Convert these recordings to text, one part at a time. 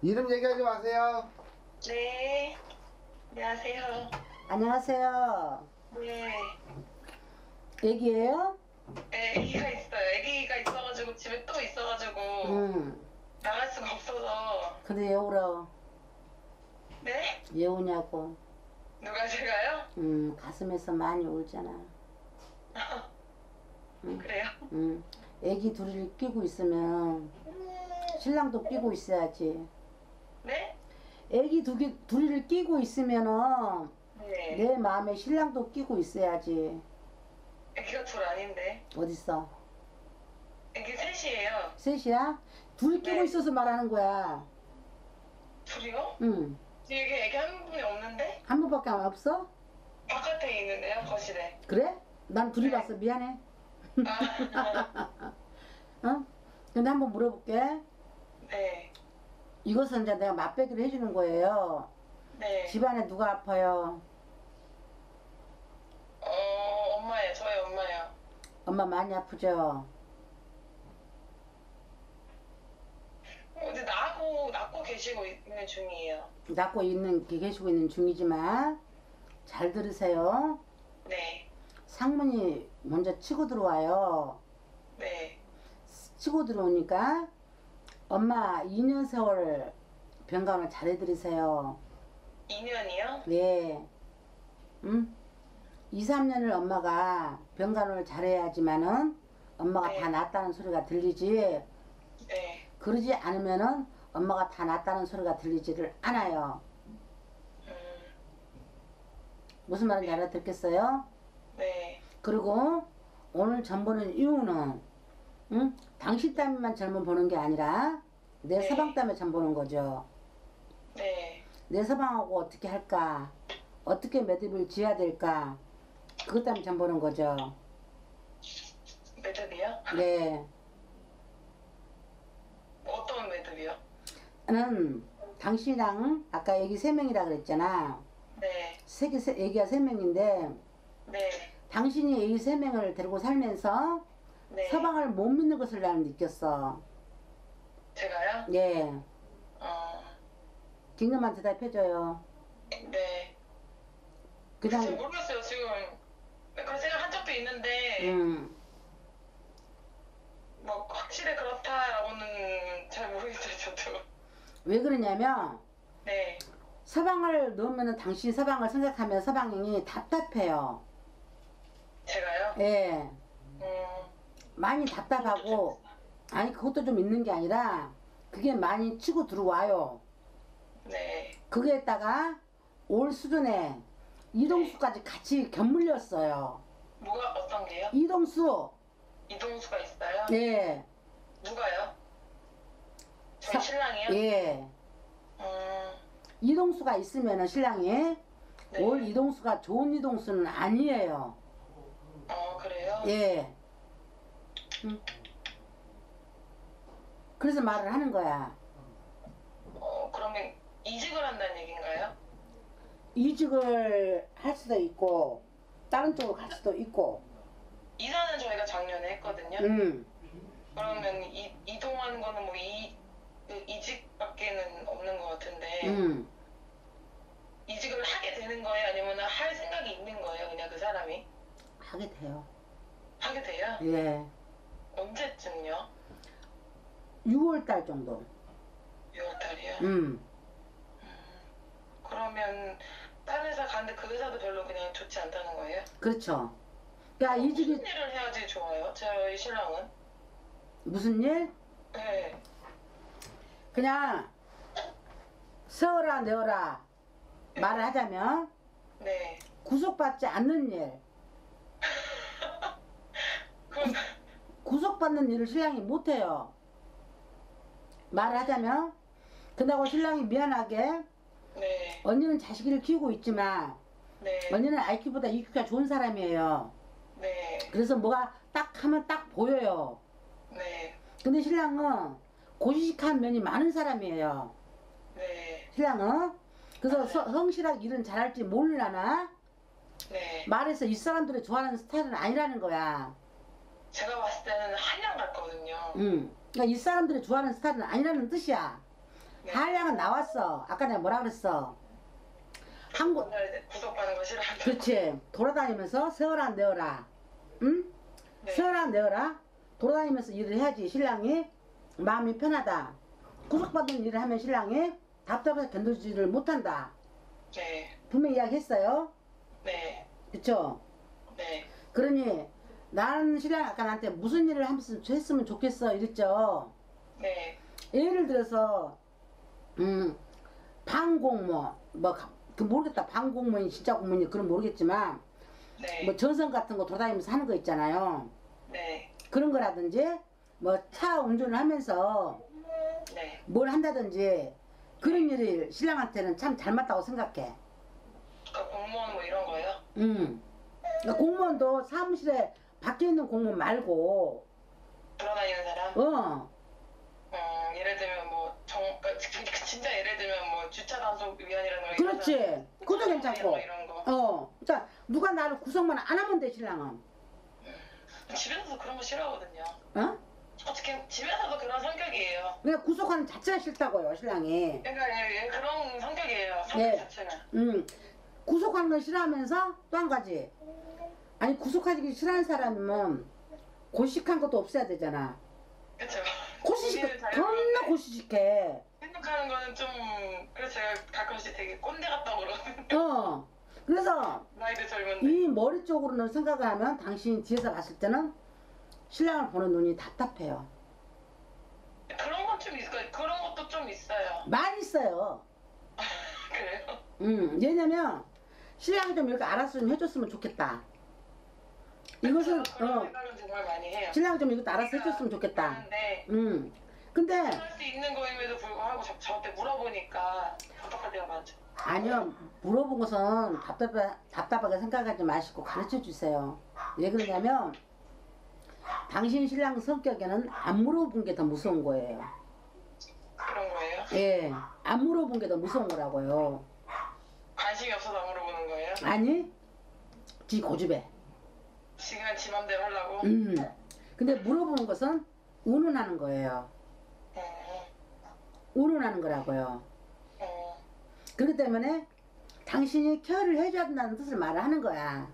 이름 얘기하지 마세요. 네. 안녕하세요. 안녕하세요. 네. 애기예요? 애기가 있어요. 애기가 있어가지고 집에 또 있어가지고 응. 나갈 수가 없어서. 근데 왜 울어? 네? 왜 우냐고. 누가 제가요? 응. 가슴에서 많이 울잖아. 그래요? 응. 애기 둘이를 끼고 있으면 신랑도 끼고 있어야지. 네? 애기 두 개, 둘이를 끼고 있으면은 네. 내 마음에 신랑도 끼고 있어야지. 애기가 둘 아닌데. 어딨어? 애기 셋이에요. 셋이야? 둘이 끼고 네. 있어서 말하는 거야. 둘이요? 응. 여기 애기 한 분이 없는데? 한 번밖에 없어? 바깥에 있는데요, 거실에. 그래? 난 둘이 네. 봤어. 미안해. 아, 어? 근데 한번 물어볼게. 네. 이것은 이제 내가 맛배기를 해주는 거예요. 네. 집안에 누가 아파요? 어, 엄마예요. 저희 엄마예요. 엄마 많이 아프죠? 어디 낳고, 낳고 계시고 있는 중이에요. 낳고 있는, 계시고 있는 중이지만, 잘 들으세요. 네. 상문이 먼저 치고 들어와요. 네. 치고 들어오니까, 엄마 2년 세월 병간을 잘 해드리세요. 2년이요? 네. 응? 2, 3년을 엄마가 병간호를 잘해야지만은 엄마가 네. 다 낫다는 소리가 들리지. 네. 그러지 않으면은 엄마가 다 낫다는 소리가 들리지를 않아요. 음, 무슨 말인지 알아듣겠어요? 네. 그리고 오늘 전 보는 이유는 응? 당신 때문에만 젊은 보는 게 아니라 내 네. 서방 때문에 전 보는 거죠. 네. 내 서방하고 어떻게 할까? 어떻게 매듭을 지어야 될까? 그것 때문에 전 보는 거죠. 매듭이요? 네. 어떤 매듭이요? 나는 당신이랑 아까 애기 세 명이라 그랬잖아. 네. 세 개, 세, 애기가 세 명인데 네. 당신이 애기 세 명을 데리고 살면서 네. 서방을 못 믿는 것을 나는 느꼈어. 제가요? 예. 어, 긴급한 대답해줘요. 네. 글쎄 그냥, 모르겠어요. 지금 그런 생각 한 적도 있는데 음, 뭐 확실히 그렇다라고는 잘 모르겠어요. 저도. 왜 그러냐면 네. 서방을 넣으면은 당신 서방을 생각하면 서방이 답답해요. 제가요? 예. 음, 많이 답답하고, 아니, 그것도 좀 있는 게 아니라, 그게 많이 치고 들어와요. 네. 거기에다가 올 수준에 이동수까지 같이 견물렸어요. 뭐가 어떤 게요? 이동수, 이동수가 있어요? 예, 누가요? 저희 사- 신랑이요? 예. 음, 이동수가 있으면은 신랑이 네. 올 이동수가 좋은 이동수는 아니에요. 어 그래요? 예. 음. 그래서 말을 하는 거야. 어 그러면 이직을 한다는 얘기인가요? 이직을 할 수도 있고, 다른 쪽으로 갈 수도 있고, 이사는 저희가 작년에 했거든요. 음, 그러면 이, 이동하는 거는 뭐 이, 그 이직밖에는 없는 것 같은데 음. 이직을 하게 되는 거예요? 아니면 할 생각이 있는 거예요? 그냥 그 사람이? 하게 돼요. 하게 돼요? 예. 언제쯤요? 6월 달 정도. 6월달이요? 음. 그러면 다른 회사 갔는데 그 회사도 별로 그냥 좋지 않다는 거예요? 그렇죠. 야, 이직이 무슨 일을 해야지 좋아요? 저희 신랑은? 무슨 일? 네. 그냥 세워라 내어라 말을 하자면 네. 구속받지 않는 일 그럼 구속받는 일을 신랑이 못해요 말을 하자면 근다고 신랑이 미안하게 네. 언니는 자식을 키우고 있지만 네. 언니는 IQ보다 EQ가 좋은 사람이에요 네. 그래서 뭐가 딱 하면 딱 보여요 네. 근데 신랑은 고지식한 면이 많은 사람이에요 네. 신랑은 그래서 서- 성실하게 일은 잘할지 몰라나 네. 말해서 이 사람들이 좋아하는 스타일은 아니라는 거야. 제가 봤을 때는 한양 같거든요. 응. 그러니까 이 사람들이 좋아하는 스타일은 아니라는 뜻이야. 네. 한량은 나왔어. 아까 내가 뭐라 그랬어? 한국 구속받는 거 싫어한다. 그렇지. 돌아다니면서 세월아 내어라. 응? 네. 세월아 내어라. 돌아다니면서 일을 해야지 신랑이 마음이 편하다. 구속받은 일을 하면 신랑이 답답해서 견디지를 못한다. 네. 분명히 이야기했어요. 네. 그쵸? 네. 그러니 나는 신랑 아까 나한테 무슨 일을 했으면 좋겠어 이랬죠. 네. 예를 들어서 음 방공무 뭐그 모르겠다 방공무인 진짜 공무원이 그런 모르겠지만 네. 뭐 전선 같은 거 돌아다니면서 하는 거 있잖아요. 네. 그런 거라든지 뭐 차 운전을 하면서 네. 뭘 한다든지 그런 일이 신랑한테는 참 잘 맞다고 생각해. 그러니까 공무원 뭐 이런 거예요? 음. 그러니까 공무원도 사무실에 밖에 있는 공무원 말고 돌아다니는 사람? 어 음, 예를 들면 뭐 정, 그러니까 진짜 예를 들면 뭐 주차 단속 위원이라는 거 그렇지. 그것도 괜찮고. 이런 거. 어. 자 누가 나를 구성만 안 하면 돼 신랑은. 집에서도 그런 거 싫어하거든요. 어? 어떻게 집에서도 그런 성격이에요. 그냥 구속하는 자체가 싫다고요 신랑이. 그러니까 얘, 얘 그런 성격이에요. 성격 네. 자체가. 음. 구속하는 걸 싫어하면서 또 한 가지. 아니 구속하기 싫어하는 사람이면 고식한 것도 없애야 되잖아. 그렇죠. 고시식 겁나 고시식해. 생각하는 거는 좀 그래서 제가 가끔씩 되게 꼰대 같다고 그러거든요. 어. 그래서 나이도 젊은데. 이 머리 쪽으로는 생각을 하면 당신이 뒤에서 봤을 때는 신랑을 보는 눈이 답답해요. 그런 건 좀 있어요. 그런 것도 좀 있어요. 많이 있어요. 그래요? 음, 왜냐면 신랑이 좀 이렇게 알아서 좀 해줬으면 좋겠다. 이것은 그런 어 생각은 정말 많이 해요. 신랑이 좀 이것도 알아서 해줬으면 좋겠다. 하는데 음, 근데 할 수 있는 거임에도 불구하고 저, 저한테 물어보니까 답답할 때가 많죠. 아니요 물어본 것은 답답하, 답답하게 생각하지 마시고 가르쳐 주세요. 왜 그러냐면 당신 신랑 성격에는 안 물어본 게 더 무서운 거예요. 그런 거예요? 예, 안 물어본 게 더 무서운 거라고요. 관심이 없어서 안 물어보는 거예요? 아니, 지 고집에. 지금 지 맘대로 하려고? 음. 근데 물어보는 것은 운운하는 거예요. 어, 운운하는 거라고요. 어, 그렇기 때문에 당신이 케어를 해줘야 된다는 뜻을 말을 하는 거야.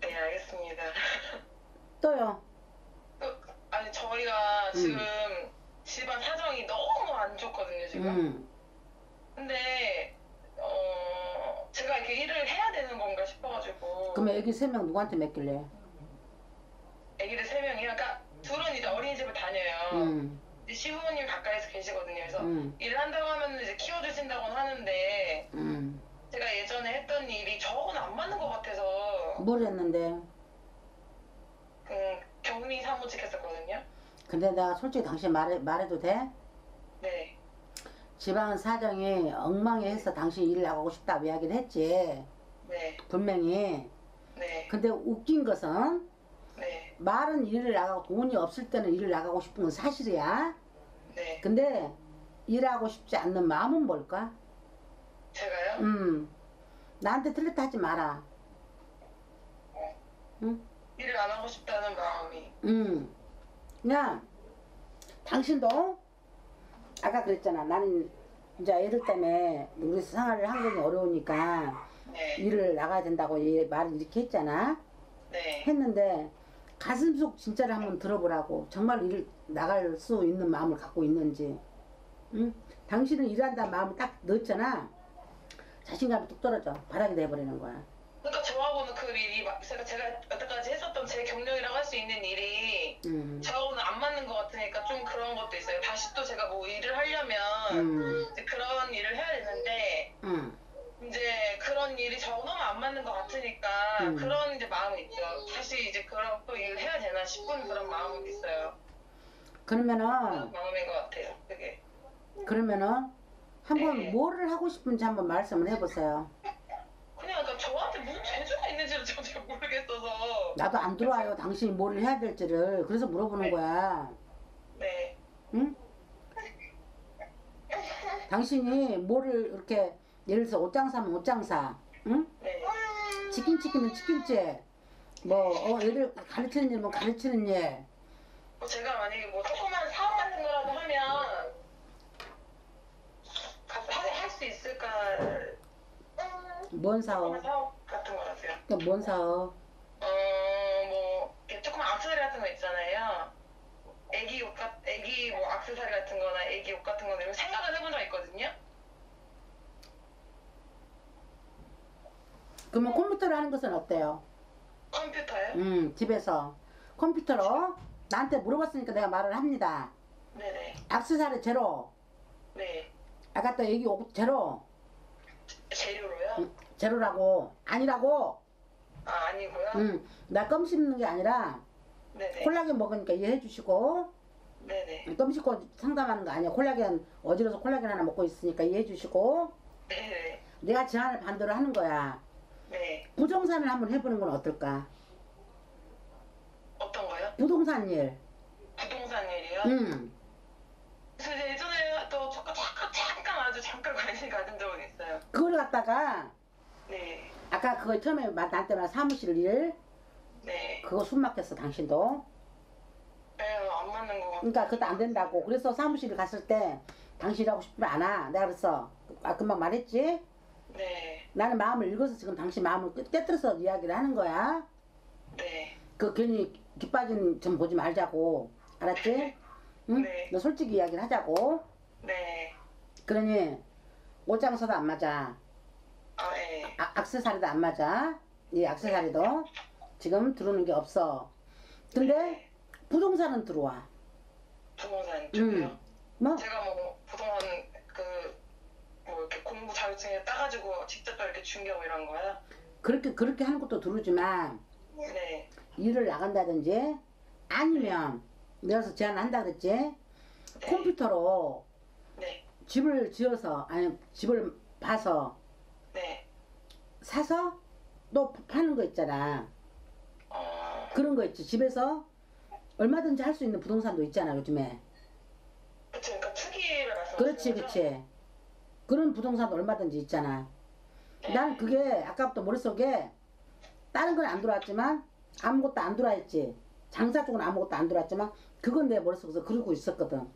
네 알겠습니다. 또요. 또, 아니 저희가 지금 집안 사정이 너무 안 좋거든요 지금. 음. 근데 어 제가 이렇게 일을 해야 되는 건가 싶어가지고. 그러면 여기 세 명 누구한테 맡길래? 애기들 세 명이요. 그러니까 둘은 이제 어린이집을 다녀요. 음. 이제 시부모님 가까이서 계시거든요. 그래서 음. 일을 한다고 하면 이제 키워주신다고는 하는데 음. 제가 예전에 했던 일이 저하고는 안 맞는 것 같아서 뭘 했는데? 음, 격리 사무직 했었거든요. 근데 내가 솔직히 당신 말해, 말해도 돼? 네. 집안 사정이 엉망해서 당신 일 나가고 싶다고 이야기를 했지. 네. 분명히. 네. 근데 웃긴 것은 네. 말은 일을 나가고 돈이 없을 때는 일을 나가고 싶은 건 사실이야. 네. 근데 일하고 싶지 않는 마음은 뭘까? 제가요? 음. 나한테 틀렸다 하지 마라. 일을 안 하고 싶다는 마음이. 음. 그냥 당신도 아까 그랬잖아. 나는 이제 애들 때문에 우리 생활을 환경이 어려우니까 네. 일을 나가야 된다고 얘 말을 이렇게 했잖아. 네. 했는데 가슴 속 진짜를 한번 들어보라고. 정말 일을 나갈 수 있는 마음을 갖고 있는지. 응? 당신은 일한다는 마음을 딱 넣었잖아. 자신감이 뚝 떨어져. 바닥이 돼버리는 거야. 그러니까 저하고는 그 일이 제가 여태까지 했었던 제 경력이라고 할 수 있는 일이 음. 저하고는 안 맞는 것 같으니까 좀 그런 것도 있어요. 다시 또 제가 뭐 일을 하려면 음. 이제 그런 일을 해야 되는데 음. 이제 그런 일이 저하고 너무 안 맞는 것 같으니까 음. 그런 이제 마음이 있죠. 다시 이제 그런 또 일을 해야 되나 싶은 그런 마음이 있어요. 그러면은 그런 마음인 것 같아요. 그게. 그러면은 한번 네. 뭐를 하고 싶은지 한번 말씀을 해보세요. 그냥 그러니까 저한테 무슨 재주가 있는지를 저잘 모르겠어서. 나도 안 들어와요. 당신이 뭐를 해야 될지를. 그래서 물어보는 네. 거야. 네. 응? 당신이 뭐를 이렇게 예를 들어서 옷장 사면 옷장 사, 응? 네. 치킨 치킨은 치킨집, 뭐 어, 애들 가르치는 일은 가르치는 일, 뭐 제가 만약에 뭐 조그만 사업 같은 거라도 하면 할 수 있을까? 뭔 사업? 사업 같은 거라서요. 그러니까 뭔 사업? 어뭐 조그만 악세사리 같은 거 있잖아요. 애기 옷 같, 애기 뭐 악세사리 같은 거나 애기 옷 같은 거는 생각을 해본 적 있거든요. 그러면 컴퓨터로 하는 것은 어때요? 컴퓨터요? 음, 집에서 컴퓨터로 나한테 물어봤으니까 내가 말을 합니다. 네네. 악세사리 제로. 네. 아까 또 얘기 옷 제로. 재료로요? 음, 제로라고. 아니라고. 아 아니고요. 음, 나 껌 씹는 게 아니라 네네. 콜라겐 먹으니까 이해해 주시고 네네. 껌 씹고 상담하는 거 아니야. 콜라겐 어지러서 콜라겐 하나 먹고 있으니까 이해해 주시고 네네. 내가 제안을 반대로 하는 거야. 네. 부동산을 한번 해보는 건 어떨까? 어떤 거요? 부동산 일. 부동산 일이요? 음. 그래서 이제 예전에 또 잠깐 잠깐 잠깐 아주 잠깐 관심 가진 적은 있어요. 그걸 갖다가 네. 아까 그거 처음에 마- 나한테 말 사무실 일 네. 그거 숨 막혔어 당신도. 에휴 안 맞는 거 같아. 그러니까 그것도 안 된다고. 그래서 사무실 갔을 때 당신이 하고 싶지 않아. 내가 그랬어. 아 금방 말했지. 네. 나는 마음을 읽어서 지금 당신 마음을 깨- 깨뜨려서 이야기를 하는 거야. 네. 그 괜히 뒷빠진 점 보지 말자고. 알았지? 응? 네. 너 솔직히 이야기를 하자고. 네. 그러니 옷장서도 안 맞아. 아 네. 아, 악세사리도 안 맞아. 이 악세사리도 지금 들어오는 게 없어. 근데 네. 부동산은 들어와. 부동산 쪽이요. 음. 뭐? 제가 뭐 부동산 그 뭐 이렇게 공부 자격증에 따가지고 직접 이렇게 준비하고 이런 거요. 그렇게 그렇게 하는 것도 들어오지만 네. 일을 나간다든지 아니면 내가 서 제안한다 그랬지. 네. 컴퓨터로 네. 집을 지어서 아니 집을 봐서 네. 사서 또 파는 거 있잖아. 어. 그런 거 있지. 집에서 얼마든지 할 수 있는 부동산도 있잖아 요즘에. 그러니까 투기를 말씀하시는 그렇지, 거죠? 그렇지. 그런 부동산도 얼마든지 있잖아. 네. 난 그게 아까부터 머릿속에 다른 건 안 들어왔지만 아무것도 안 들어왔지. 장사 쪽은 아무것도 안 들어왔지만 그건 내 머릿속에서 그러고 있었거든.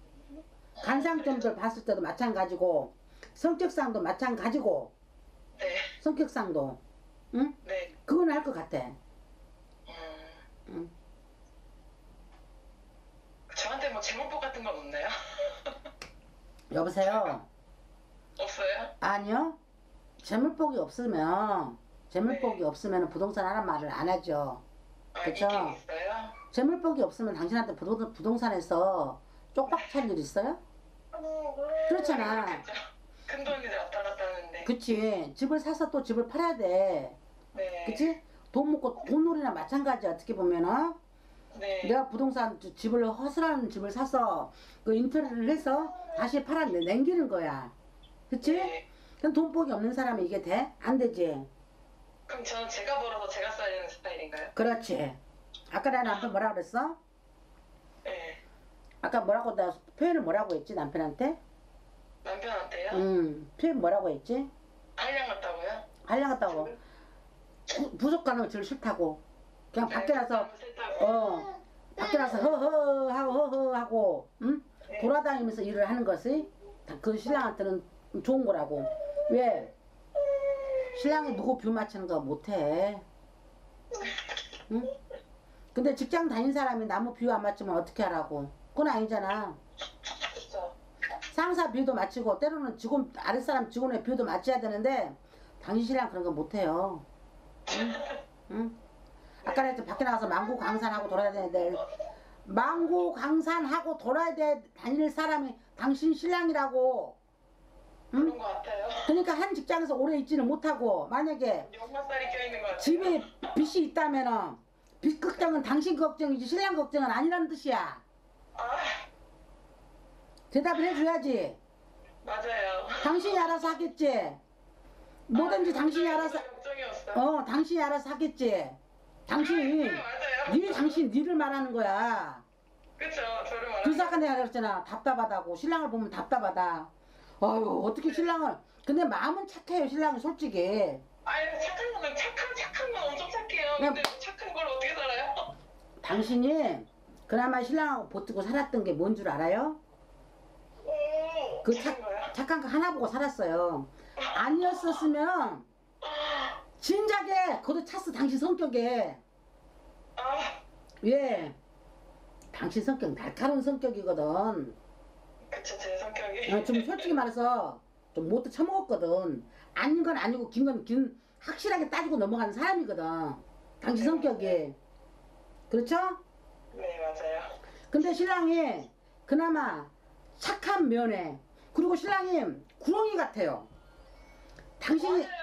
간상점들 봤을 때도 마찬가지고 성격상도 마찬가지고 네. 성격상도 응? 네. 그건 할 것 같아. 음. 응. 저한테 뭐 제목법 같은 건 없나요? 여보세요? 없어요? 아니요. 재물복이 없으면 재물복이 네. 없으면 부동산 하란 말을 안 하죠. 아, 그쵸. 있긴 있어요? 재물복이 없으면 당신한테 부동, 부동산에서 쪽박 찰 일 있어요? 그렇잖아. 그렇겠죠. 큰 돈이 왔다 갔다 하는데. 그치. 집을 사서 또 집을 팔아야 돼. 네. 그치? 돈 먹고 돈놀이나 마찬가지야. 어떻게 보면은. 네. 내가 부동산 지- 집을 허술한 집을 사서 그 인터넷을 해서 다시 팔아 내- 남기는 거야. 그치? 네. 그럼 돈복이 없는 사람이 이게 돼? 안 되지. 그럼 저는 제가 벌어서 제가 써야 되는 스타일인가요? 그렇지. 아까 내 남편 뭐라 그랬어? 네. 아까 뭐라고 나 표현을 뭐라고 했지 남편한테? 남편한테요? 음 표현 뭐라고 했지? 한량 같다고요? 한량 같다고 부- 부족 가는 거 제일 싫다고 그냥 네, 밖에 나서 싫다고. 어 밖에 나서 허허 하고 허허 하고 응? 네. 돌아다니면서 일을 하는 것이 다그 신랑한테는 좋은 거라고 왜? 신랑이 누구 비위 맞추는 거 못해 응? 근데 직장 다닌 사람이 남의 비위 안 맞추면 어떻게 하라고 그건 아니잖아. 상사 비위도 맞추고 때로는 직원 아랫사람 직원의 비위도 맞춰야 되는데 당신이랑 그런 거 못해요. 응? 응? 아까 내가 밖에 나가서 망고 강산하고 돌아야 되는데 망고 강산하고 돌아야 돼 다닐 사람이 당신 신랑이라고. 그런 응? 것 같아요. 그러니까 한 직장에서 오래 있지는 못하고 만약에 역마살이 껴있는 것 같아요. 집에 빚이 있다면은 빚 걱정은 당신 걱정이지 신랑 걱정은 아니라는 뜻이야. 아, 대답을 해줘야지. 맞아요. 당신이 알아서 하겠지. 뭐든지 아, 당신이 알아서 없어요, 걱정이 없어요. 어, 당신이 알아서 하겠지. 당신이 네. 니 당신 니를 말하는 거야. 그쵸. 저를 말하는 그래서 아까 내가 그랬잖아. 답답하다고. 신랑을 보면 답답하다. 아유, 어떻게 신랑을 근데 마음은 착해요, 신랑이 솔직히. 아니 착한 거는 착한 착한 건 엄청 착해요. 그냥- 근데 착한 걸 어떻게 살아요? 당신이 그나마 신랑하고 보트고 살았던 게 뭔 줄 알아요? 오, 그? 착한 거 하나 보고 살았어요. 아니었었으면 진작에 그도 찼어 당신 성격에 아, 왜? 당신 성격 날카로운 성격이거든. 그쵸, 제 성격이. 어, 좀 솔직히 말해서 좀 못도 처먹었거든. 아닌 건 아니고 긴 건 긴 확실하게 따지고 넘어가는 사람이거든. 당신 성격이. 그렇죠? 네, 맞아요. 근데 신랑이 그나마 착한 면에 그리고 신랑이 구렁이 같아요. 당신이 맞아요.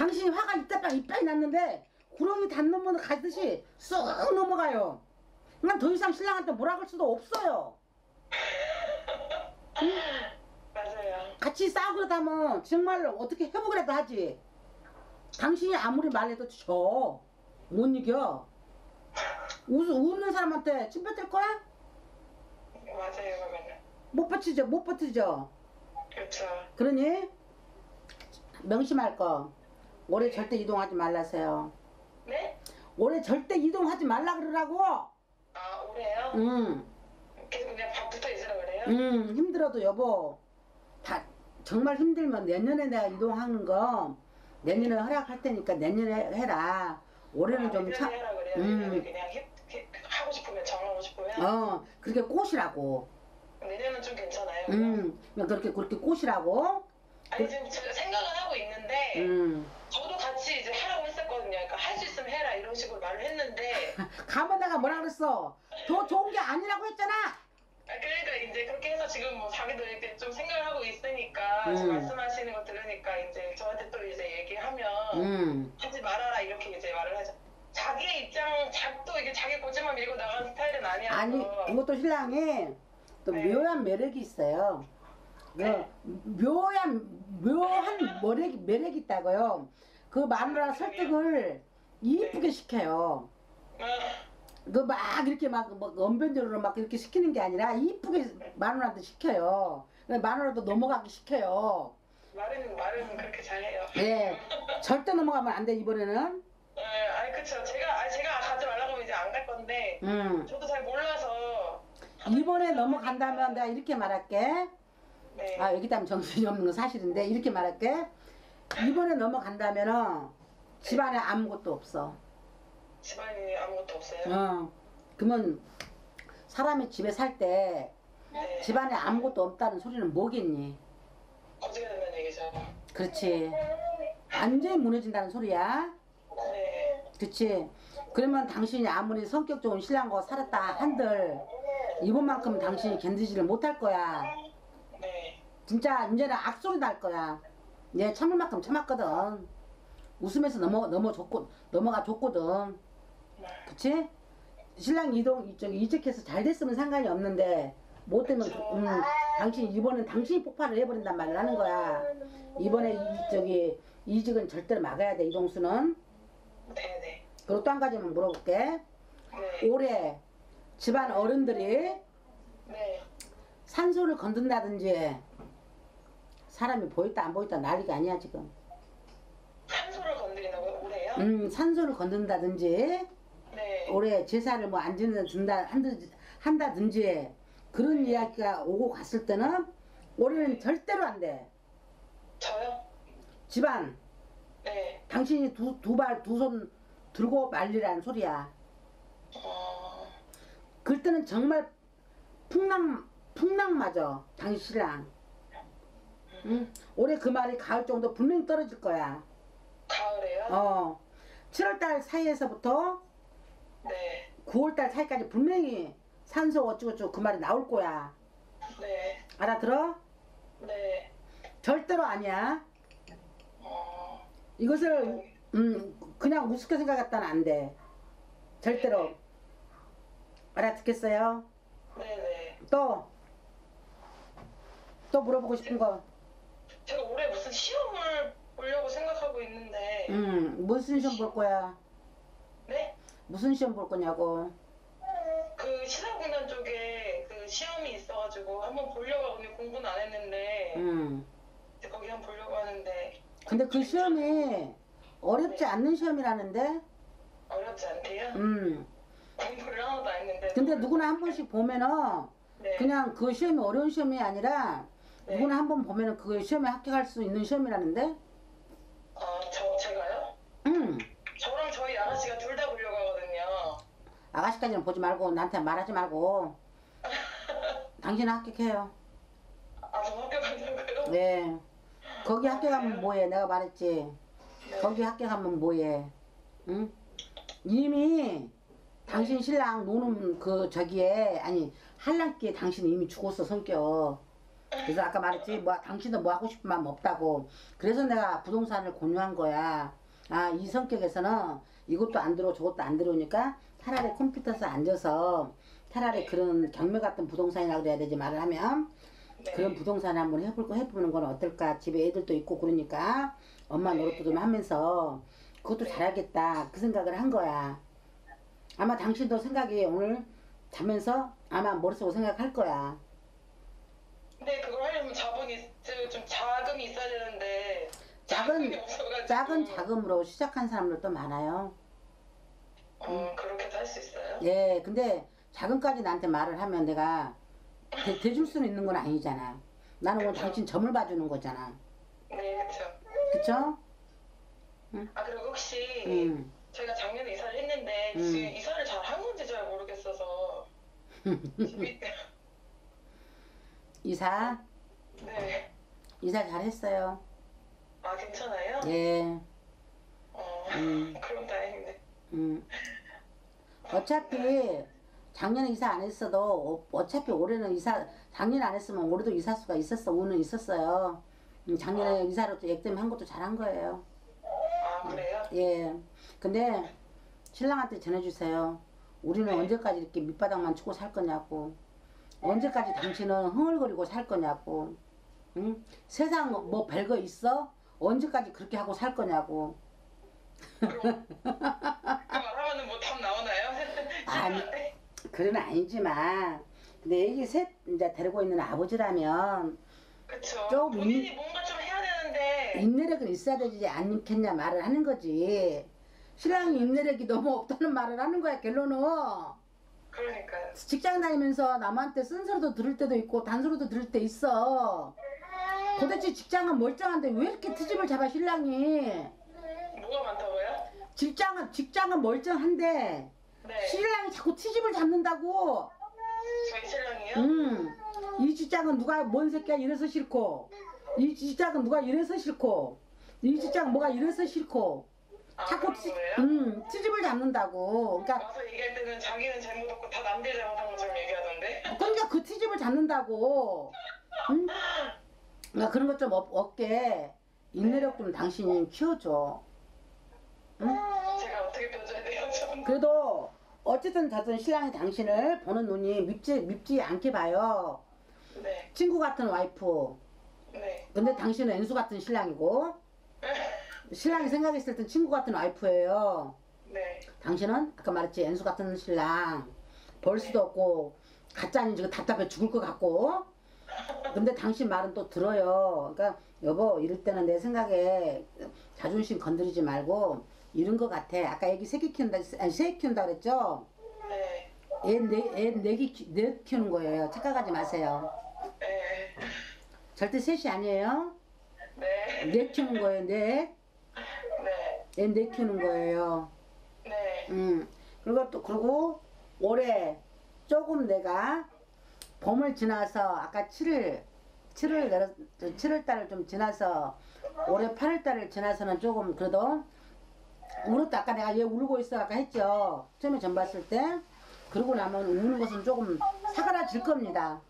당신이 화가 이따빠 이빨이 났는데 구렁이 단 넘어 가듯이 쑥 넘어가요. 난 더 이상 신랑한테 뭐라 할 수도 없어요. 맞아요. 같이 싸우고 그러다면 정말로 어떻게 해보기라도 하지. 당신이 아무리 말해도 져. 못 이겨. 웃, 웃는 사람한테 침 뱉을 거야? 맞아요, 그러면은. 못 버티죠, 못 버티죠. 그쵸. 그러니 명심할 거. 올해 절대 이동하지 말라세요. 네? 올해 절대 이동하지 말라 그러라고. 아, 올해요? 응, 계속 그냥 밥 붙어 있으라 그래요? 응, 힘들어도 여보. 다 정말 힘들면 내년에 내가 이동하는 거 내년에 허락할 테니까 내년에 해라. 올해는 좀 참, 해라 그래요. 음. 그냥 힙, 힙, 하고 싶으면 정하고 싶으면 어, 그렇게 꼬시라고. 내년은 좀 괜찮아요. 음, 그냥 그렇게 그렇게 꼬시라고. 아니 지금 제가 생각은 하고 있는데 음, 저도 같이 이제 하라고 했었거든요. 그러니까 할 수 있으면 해라 이런 식으로 말을 했는데 가면 내가 뭐라 그랬어? 더 좋은 게 아니라고 했잖아. 아, 그러니까 이제 그렇게 해서 지금 뭐 자기도 이렇게 좀 생각을 하고 있으니까 음. 지금 말씀하시는 거 들으니까 이제 저한테 또 이제 얘기하면 음, 하지 말아라 이렇게 이제 말을 하죠. 자기의 입장, 자또 이게 자기 고집만 밀고 나가는 스타일은 아니어서 아니 이것도 신랑이 또 네. 묘한 매력이 있어요. 그 네. 묘한 묘한 매력이 매력이 있다고요. 그 마누라 설득을 이쁘게 시켜요. 아, 그막 이렇게 막, 막 언변적으로 막 이렇게 시키는 게 아니라 이쁘게 마누라한테 시켜요. 마누라도 넘어가기 시켜요. 말은 말은 그렇게 잘해요. 예, 절대 넘어가면 안 돼 이번에는. 네, 아니 그쵸. 제가 아니 제가 가지 말라고 하면 이제 안 갈 건데 음, 저도 잘 몰라서 이번에 넘어간다면 내가 이렇게 말할게. 네. 아 여기다 하면 정신이 없는 건 사실인데 이렇게 말할게. 이번에 넘어간다면은 집안에 아무것도 없어. 집안에 아무것도 없어요. 어, 그러면 사람이 집에 살 때 네. 집안에 아무것도 없다는 소리는 뭐겠니? 거지가 된다는 얘기죠. 그렇지. 완전히 무너진다는 소리야. 네. 그치? 그러면 당신이 아무리 성격 좋은 신랑과 살았다 한들 이번만큼 당신이 견디지를 못할 거야. 네. 진짜 이제는 악소리 날 거야. 얘 참을 만큼 참았거든. 웃으면서 넘어 넘어 줬고 넘어가 줬거든. 네. 그치? 신랑 이동 이쪽 이직해서 잘 됐으면 상관이 없는데 못 되면 음, 당신 이번엔 당신이 폭발을 해버린단 말을 하는 거야. 이번에 이, 저기 이직은 절대로 막아야 돼 이동수는. 네네. 그리고 또 한 가지만 물어볼게. 네. 올해 집안 어른들이 네. 산소를 건든다든지 사람이 보였다 안 보였다 난리가 아니야 지금. 산소를 건드린다고요? 올해요? 음 산소를 건든다든지 네. 올해 제사를 뭐 안 지낸다 한다든지, 한다든지 그런 이야기가 오고 갔을 때는 올해는 절대로 안 돼. 저요? 집안 네. 당신이 두 두 발 두 손 들고 말리라는 소리야. 어. 그럴 때는 정말 풍랑 풍랑 맞아 당신 신랑. 응? 올해 그 말이 가을 정도 분명히 떨어질 거야. 가을에요? 어. 7월달 사이에서부터 네. 9월달 사이까지 분명히 산소 어쩌고저쩌고 그 말이 나올 거야. 네. 알아들어? 네. 절대로 아니야. 어. 이것을 음 그냥 우습게 생각했다는 안 돼. 절대로. 알아듣겠어요? 네네. 또. 또 물어보고 싶은 거. 제가 올해 무슨 시험을 보려고 생각하고 있는데. 음, 무슨 시험 볼 거야? 네? 무슨 시험 볼 거냐고. 그 시사공단 쪽에 그 시험이 있어가지고 한번 보려고 근데 공부는 안 했는데 음. 이제 거기 한번 보려고 하는데 근데 그 시험이 어렵지 않는 시험이라는데? 어렵지 않대요? 음. 공부를 하나도 안 했는데. 근데 누구나 한 번씩 보면은 네. 그냥 그 시험이 어려운 시험이 아니라 네. 누구나 한 번 보면은 그 시험에 합격할 수 있는 시험이라는데? 아, 저 제가요? 응. 저랑 저희 아가씨가 둘 다 보려고 하거든요. 아가씨까지는 보지 말고 나한테 말하지 말고 당신은 합격해요. 아, 저 합격한다고요? 네. 거기 합격하면 뭐해? 내가 말했지. 네. 거기 합격하면 뭐해? 응? 이미 당신 신랑 노는 그 저기에 아니 한랑기에 당신은 이미 죽었어 성격. 그래서 아까 말했지 뭐 당신도 뭐 하고 싶은 마음 없다고. 그래서 내가 부동산을 권유한 거야. 아 이 성격에서는 이것도 안 들어 저것도 안 들어오니까 차라리 컴퓨터에서 앉아서 차라리 그런 경매 같은 부동산이라 그래야 되지 말을 하면 네. 그런 부동산 한번 해볼 거 해보는 건 어떨까? 집에 애들도 있고 그러니까 엄마 노릇도 좀 하면서 그것도 잘하겠다 그 생각을 한 거야. 아마 당신도 생각이 오늘 자면서 아마 머릿속으로 생각할 거야. 근데 그걸 하려면 자본이 좀 자금이 있어야 되는데 자금이 작은 없어가지고 작은 자금으로 시작한 사람들도 많아요. 예, 근데 자금까지 나한테 말을 하면 내가 대, 대줄 수는 있는 건 아니잖아. 나는 오늘 그쵸. 당신 점을 봐주는 거잖아. 네 그렇죠. 그쵸? 아 그리고 혹시 응. 저희가 작년에 이사를 했는데 음. 지금 이사를 잘 한 건지 잘 모르겠어서 집이 이사 네. 이사 잘했어요. 아 괜찮아요? 예. 어 음. 그럼 다행이네. 음. 어차피 작년에 이사 안 했어도 어- 어차피 올해는 이사 작년에 안 했으면 올해도 이사 수가 있었어 우는 있었어요. 음, 작년에 이사로 또 액땜 한 것도 잘한 거예요. 아 그래요? 예. 근데 신랑한테 전해주세요. 우리는 네. 언제까지 이렇게 밑바닥만 치고 살 거냐고. 언제까지 당신은 흥얼거리고 살 거냐고. 응? 세상 뭐 별거 있어? 언제까지 그렇게 하고 살 거냐고. 그럼 그 말하면은 뭐 답 나오나요? 아니. 그건 아니지만 근데 애기 셋 이제 데리고 있는 아버지라면 그쵸. 좀 본인이 뭔가 좀 해야 되는데 인내력은 있어야 되지 않겠냐 말을 하는 거지. 신랑이 인내력이 너무 없다는 말을 하는 거야 결론은. 그러니까요. 직장 다니면서 남한테 쓴소리도 들을 때도 있고 단소리도 들을 때 있어. 도대체 직장은 멀쩡한데 왜 이렇게 트집을 잡아 신랑이? 뭐가 많다고요? 직장은 직장은 멀쩡한데 네. 신랑이 자꾸 트집을 잡는다고. 저희 신랑이요? 음, 이 직장은 누가 뭔 새끼야 이래서 싫고, 이 직장은 누가 이래서 싫고, 이 직장 뭐가 이래서 싫고, 아 자꾸 그런 트, 거예요? 음, 트집을 잡는다고. 그러니까 와서 얘기할 때는 자기는 잘못 없고 다 남들 잘못한 것처럼 얘기하던데. 그러니까 그 트집을 잡는다고. 응? 그러니까 그런 것 좀 없게 인내력 좀 당신이 키워줘. 제가 어떻게 펴줘야 돼요? 저는. 그래도 어쨌든 저든 신랑이 당신을 보는 눈이 밉지 밉지 않게 봐요. 네. 친구 같은 와이프. 네. 근데 당신은 엔수 같은 신랑이고 신랑이 생각했을 땐 친구 같은 와이프예요. 네. 당신은 아까 말했지 엔수 같은 신랑 벌 수도 없고 가짜 아닌지 답답해 죽을 것 같고 근데 당신 말은 또 들어요 그러니까 여보 이럴 때는 내 생각에 자존심 건드리지 말고 이런 것 같아 아까 애기 새끼 키운다 아니 새 키운다 그랬죠 네. 애네애 네기 키- 넷 키우는 거예요 착각하지 마세요 네. 절대 셋이 아니에요 네. 넷 키우는 거예요 넷애넷 네. 키우는 거예요 네. 음, 그리고 또, 그리고 올해 조금 내가 봄을 지나서 아까 7일, 7월 내려, 7월 달을 좀 지나서 올해 8월 달을 지나서는 조금 그래도 울었다. 아까 내가 얘 울고 있어 아까 했죠. 처음에 전 봤을 때. 그러고 나면 우는 것은 조금 사그라질 겁니다.